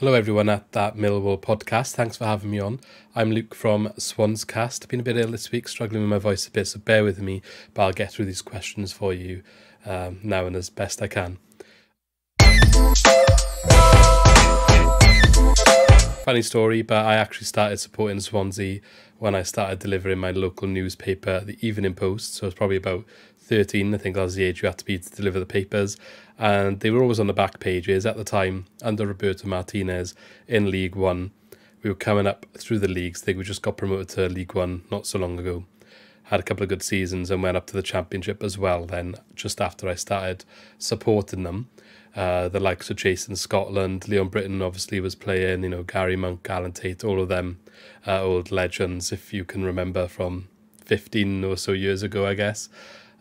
Hello, everyone at that Millwall podcast. Thanks for having me on. I'm Luke from Swanscast. Been a bit ill this week, struggling with my voice a bit, so bear with me, but I'll get through these questions for you um, now and as best I can. Funny story, but I actually started supporting Swansea when I started delivering my local newspaper, the Evening Post. So it was probably about 13, I think that was the age you had to be to deliver the papers. And they were always on the back pages at the time under Roberto Martinez in League One. We were coming up through the leagues. I think we just got promoted to League One not so long ago. Had a couple of good seasons and went up to the Championship as well then, just after I started supporting them. Uh, the likes of Jason Scotland, Leon Britton obviously was playing, you know, Gary Monk, Alan Tate, all of them uh, old legends, if you can remember from 15 or so years ago, I guess.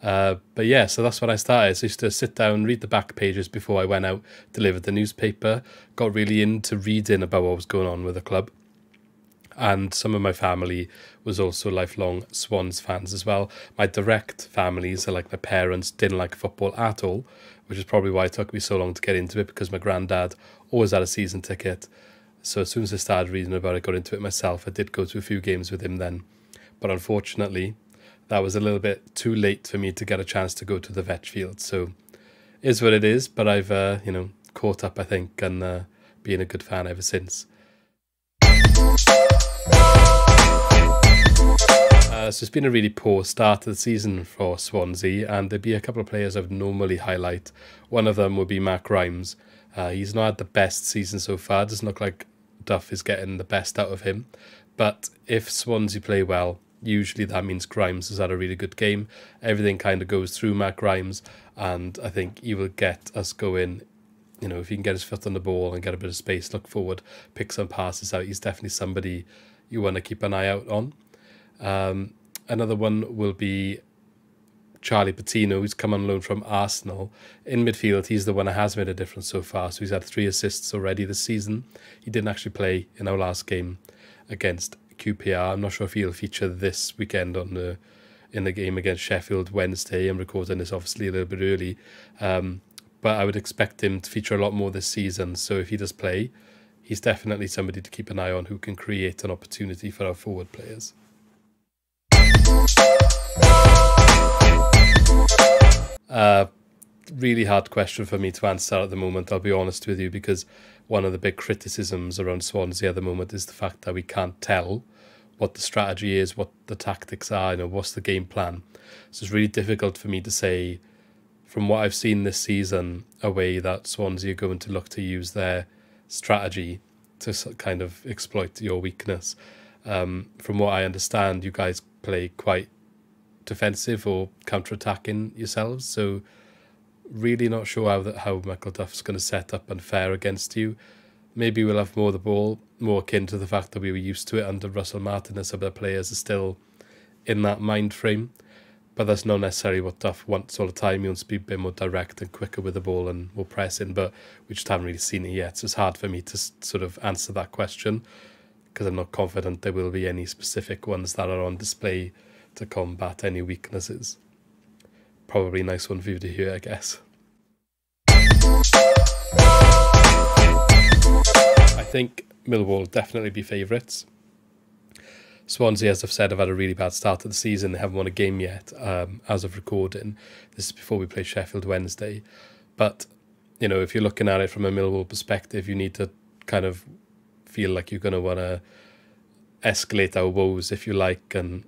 Uh, but yeah, so that's what I started. So I used to sit down, read the back pages before I went out, delivered the newspaper, got really into reading about what was going on with the club. And some of my family was also lifelong Swans fans as well. My direct families, so like my parents, didn't like football at all, which is probably why it took me so long to get into it because my granddad always had a season ticket. So as soon as I started reading about it, got into it myself. I did go to a few games with him then. But unfortunately, that was a little bit too late for me to get a chance to go to the Vetch Field. So is what it is, but I've uh, you know caught up I think and uh, being a good fan ever since. So it's been a really poor start to the season for Swansea, and there'd be a couple of players I'd normally highlight. One of them would be Matt Grimes. Uh, he's not had the best season so far. It doesn't look like Duff is getting the best out of him. But if Swansea play well, usually that means Grimes has had a really good game. Everything kind of goes through Matt Grimes, and I think he will get us going. You know, if he can get his foot on the ball and get a bit of space, look forward, pick some passes out, he's definitely somebody you want to keep an eye out on. Um, another one will be Charlie Patino, who's come on loan from Arsenal. In midfield, he's the one that has made a difference so far. So he's had three assists already this season. He didn't actually play in our last game against QPR. I'm not sure if he'll feature this weekend on the in the game against Sheffield Wednesday. I'm recording this obviously a little bit early, um, but I would expect him to feature a lot more this season. So if he does play, he's definitely somebody to keep an eye on who can create an opportunity for our forward players. Uh, really hard question for me to answer at the moment, I'll be honest with you, because one of the big criticisms around Swansea at the moment is the fact that we can't tell what the strategy is, what the tactics are, you know, what's the game plan. So it's really difficult for me to say, from what I've seen this season, a way that Swansea are going to look to use their strategy to kind of exploit your weakness. Um, from what I understand, you guys play quite defensive or counter-attacking yourselves, so really not sure how that how Michael Duff's going to set up and fare against you. Maybe we'll have more of the ball, more akin to the fact that we were used to it under Russell Martin and some of the players are still in that mind frame. But that's not necessarily what Duff wants all the time. He wants to be a bit more direct and quicker with the ball and more pressing, but we just haven't really seen it yet. So it's hard for me to sort of answer that question because I'm not confident there will be any specific ones that are on display to combat any weaknesses probably a nice one for you to hear, I guess. I think Millwall will definitely be favourites. Swansea, as I've said, have had a really bad start to the season. They haven't won a game yet, um, as of recording. This is before we play Sheffield Wednesday. But, you know, if you're looking at it from a Millwall perspective, you need to kind of feel like you're going to want to escalate our woes, if you like, and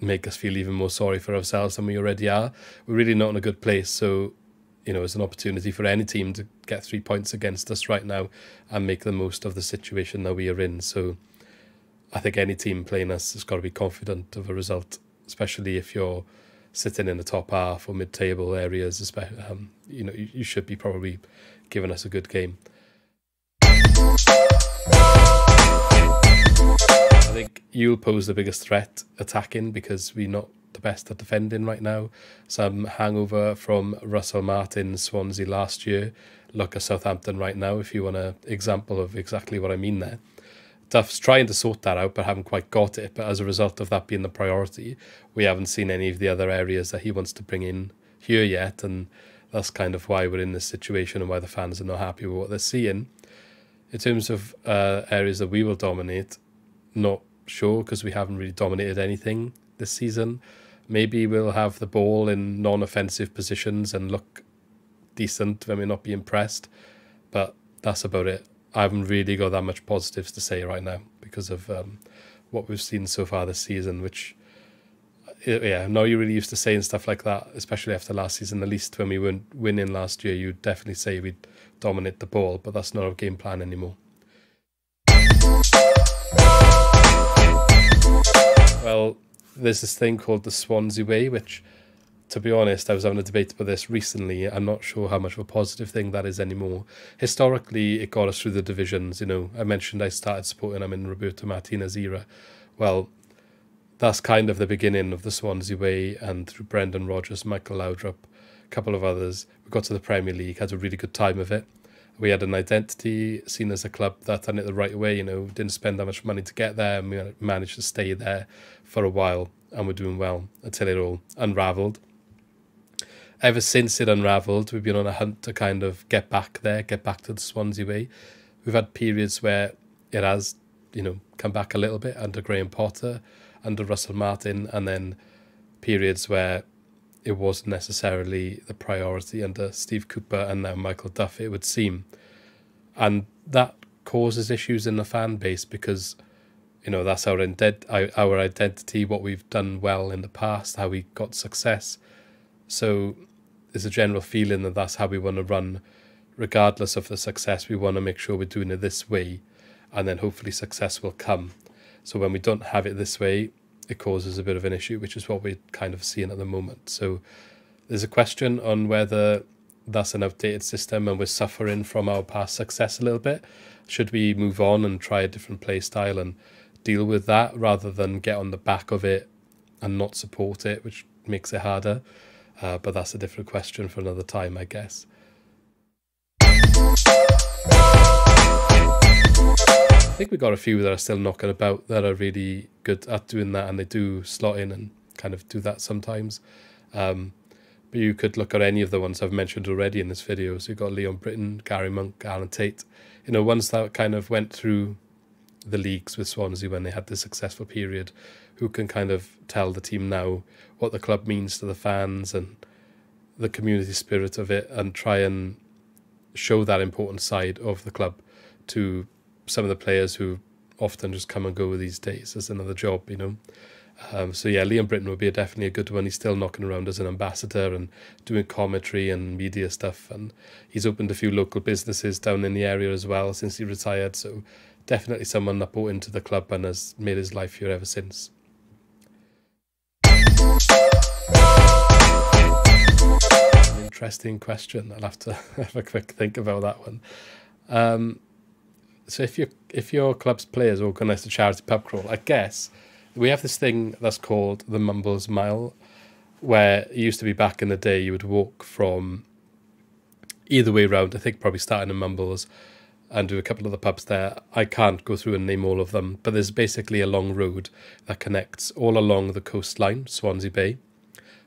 make us feel even more sorry for ourselves than we already are. We're really not in a good place. So, you know, it's an opportunity for any team to get three points against us right now and make the most of the situation that we are in. So, I think any team playing us has got to be confident of a result, especially if you're sitting in the top half or mid-table areas. Especially, um, you know, you, you should be probably giving us a good game. Think you'll pose the biggest threat attacking because we're not the best at defending right now. Some hangover from Russell Martin, Swansea last year. Look at Southampton right now if you want an example of exactly what I mean there. Duff's trying to sort that out but haven't quite got it. But as a result of that being the priority, we haven't seen any of the other areas that he wants to bring in here yet. And that's kind of why we're in this situation and why the fans are not happy with what they're seeing in terms of uh, areas that we will dominate, not sure because we haven't really dominated anything this season. Maybe we'll have the ball in non-offensive positions and look decent when we're not being pressed, but that's about it. I haven't really got that much positives to say right now because of um, what we've seen so far this season, which yeah, now you're really used to saying stuff like that, especially after last season. At least when we weren't winning last year, you'd definitely say we'd dominate the ball, but that's not our game plan anymore. Well, there's this thing called the Swansea Way, which, to be honest, I was having a debate about this recently. I'm not sure how much of a positive thing that is anymore. Historically, it got us through the divisions. You know, I mentioned I started supporting them in Roberto Martinez era. Well, that's kind of the beginning of the Swansea way, and through Brendan Rodgers, Michael Laudrup, a couple of others, we got to the Premier League, had a really good time of it. We had an identity seen as a club that done it the right way, you know, didn't spend that much money to get there, and we managed to stay there for a while, and we're doing well until it all unravelled. Ever since it unravelled, we've been on a hunt to kind of get back there, get back to the Swansea way. We've had periods where it has, you know, come back a little bit under Graham Potter, under Russell Martin, and then periods where it wasn't necessarily the priority under Steve Cooper and now Michael Duff, it would seem. And that causes issues in the fan base because, you know, that's our, our identity, what we've done well in the past, how we got success. So there's a general feeling that that's how we want to run. Regardless of the success, we want to make sure we're doing it this way, and then hopefully success will come. So when we don't have it this way, it causes a bit of an issue, which is what we're kind of seeing at the moment. So there's a question on whether that's an outdated system and we're suffering from our past success a little bit. Should we move on and try a different play style and deal with that rather than get on the back of it and not support it, which makes it harder? Uh, but that's a different question for another time, I guess. I think we got a few that are still knocking about that are really good at doing that, and they do slot in and kind of do that sometimes. Um, but you could look at any of the ones I've mentioned already in this video. So you've got Leon Britton, Gary Monk, Alan Tate, you know, ones that kind of went through the leagues with Swansea when they had this successful period, who can kind of tell the team now what the club means to the fans and the community spirit of it and try and show that important side of the club to some of the players who often just come and go these days as another job, you know. Um, so yeah, Leon Britton would be a, definitely a good one. He's still knocking around as an ambassador and doing commentary and media stuff, and he's opened a few local businesses down in the area as well since he retired. So definitely someone that bought into the club and has made his life here ever since. interesting question. I'll have to have a quick think about that one. Um, so if your if your club's players organise a charity pub crawl, I guess we have this thing that's called the Mumbles Mile, where it used to be back in the day you would walk from either way round. I think probably starting in Mumbles and do a couple of the pubs there. I can't go through and name all of them, but there's basically a long road that connects all along the coastline, Swansea Bay,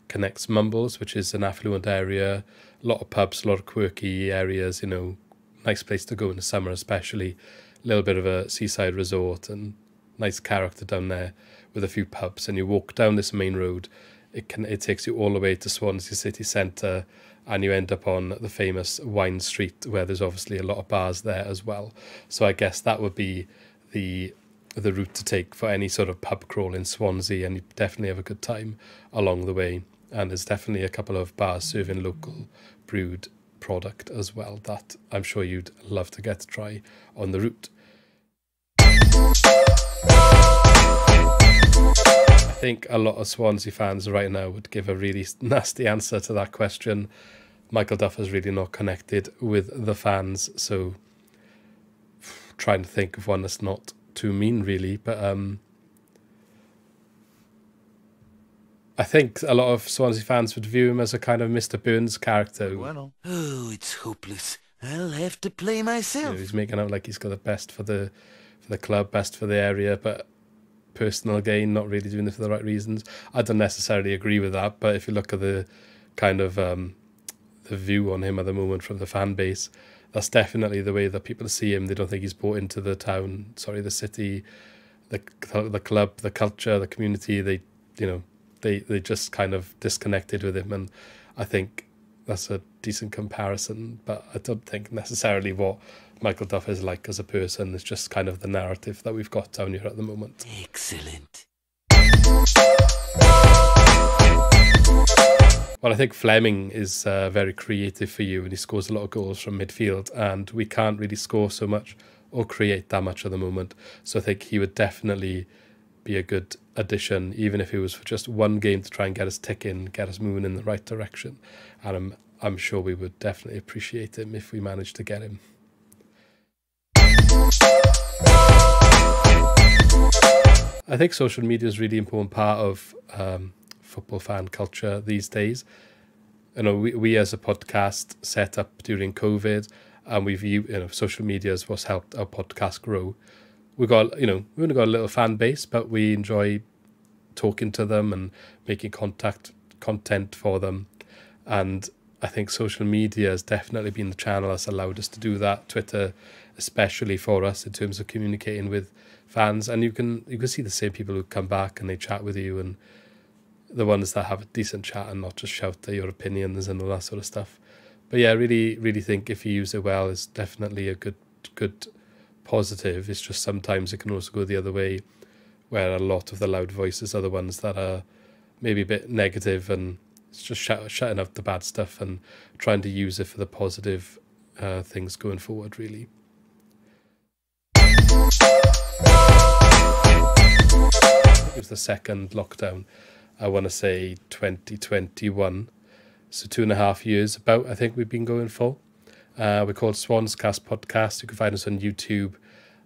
connects Mumbles, which is an affluent area, a lot of pubs, a lot of quirky areas, you know, nice place to go in the summer, especially. A little bit of a seaside resort and nice character down there with a few pubs. And you walk down this main road, it can it takes you all the way to Swansea city centre, and you end up on the famous Wind Street, where there's obviously a lot of bars there as well. So I guess that would be the the route to take for any sort of pub crawl in Swansea, and you definitely have a good time along the way. And there's definitely a couple of bars serving local brewed product as well that I'm sure you'd love to get to try on the route. I think a lot of Swansea fans right now would give a really nasty answer to that question. Michael Duff is really not connected with the fans, so trying to think of one that's not too mean, really. But um, I think a lot of Swansea fans would view him as a kind of Mr. Burns character. Well, oh, it's hopeless. I'll have to play myself. You know, he's making out like he's got the best for the for the club, best for the area, but personal gain, not really doing it for the right reasons. I don't necessarily agree with that, but if you look at the kind of um, the view on him at the moment from the fan base. That's definitely the way that people see him. They don't think he's brought into the town, sorry, the city, the the club, the culture, the community. They, you know, they they just kind of disconnected with him, and I think that's a decent comparison. But I don't think necessarily what Michael Duff is like as a person. It's just kind of the narrative that we've got down here at the moment. Excellent. Well, I think Flemming is uh, very creative for you and he scores a lot of goals from midfield, and we can't really score so much or create that much at the moment. So I think he would definitely be a good addition, even if it was for just one game to try and get us ticking, get us moving in the right direction. And I'm, I'm sure we would definitely appreciate him if we managed to get him. I think social media is really important part of um, football fan culture these days. You know, we, we as a podcast set up during COVID, and we've you know social media is what's helped our podcast grow. We got you know we only got a little fan base, but we enjoy talking to them and making contact content for them, and I think social media has definitely been the channel that's allowed us to do that. Twitter, especially for us in terms of communicating with fans, and you can you can see the same people who come back and they chat with you and the ones that have a decent chat and not just shout their your opinions and all that sort of stuff. But yeah, I really, really think if you use it well, it's definitely a good, good positive. It's just sometimes it can also go the other way, where a lot of the loud voices are the ones that are maybe a bit negative and it's just shout, shutting out the bad stuff and trying to use it for the positive uh, things going forward, really. It was the second lockdown I want to say 2021. So two and a half years about, I think we've been going for. Uh, we're called Swanscast Podcast. You can find us on YouTube,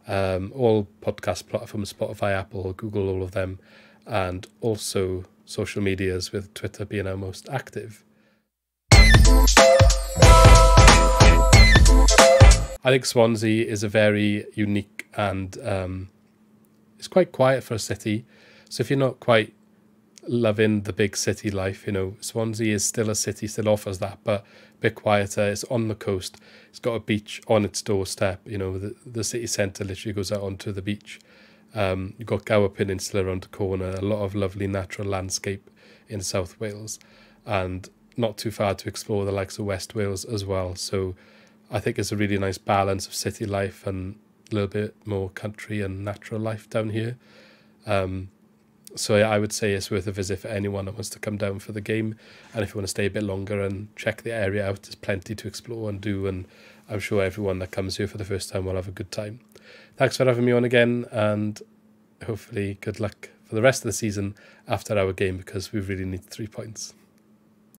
um, all podcast platforms, Spotify, Apple, Google, all of them, and also social medias with Twitter being our most active. I think Swansea is a very unique and um, it's quite quiet for a city. So if you're not quite loving the big city life. You know, Swansea is still a city, still offers that, but a bit quieter. It's on the coast. It's got a beach on its doorstep. You know, the, the city centre literally goes out onto the beach. Um, you've got Gower Peninsula around the corner, a lot of lovely natural landscape in South Wales, and not too far to explore the likes of West Wales as well. So I think it's a really nice balance of city life and a little bit more country and natural life down here. Um, so I would say it's worth a visit for anyone that wants to come down for the game. And if you want to stay a bit longer and check the area out, there's plenty to explore and do. And I'm sure everyone that comes here for the first time will have a good time. Thanks for having me on again. And hopefully, good luck for the rest of the season after our game because we really need three points.